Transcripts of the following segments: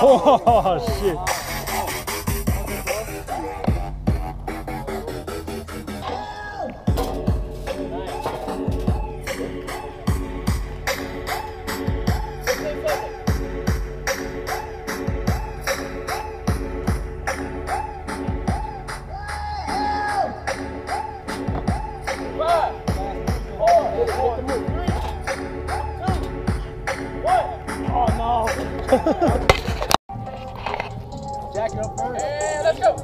Oh shit. Jack it up first. And let's go.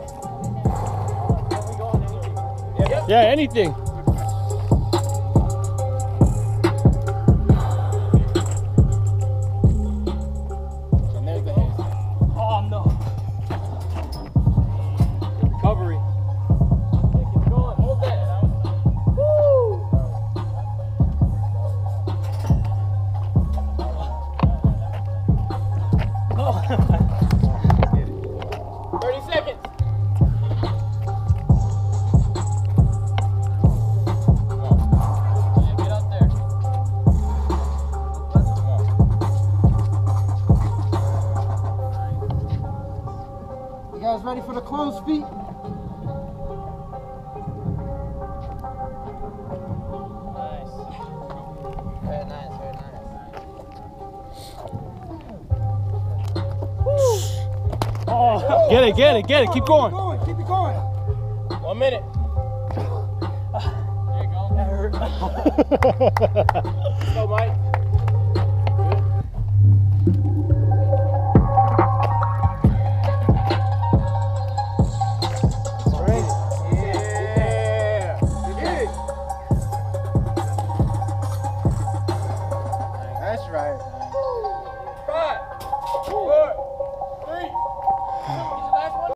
Yeah, anything. 30 seconds. You guys ready for the close feet? Oh, get it, get it, get it. Keep going. Keep it going. One minute. There you go. That hurt. Let's go, Mike. Yeah. That's right.